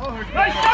Oh,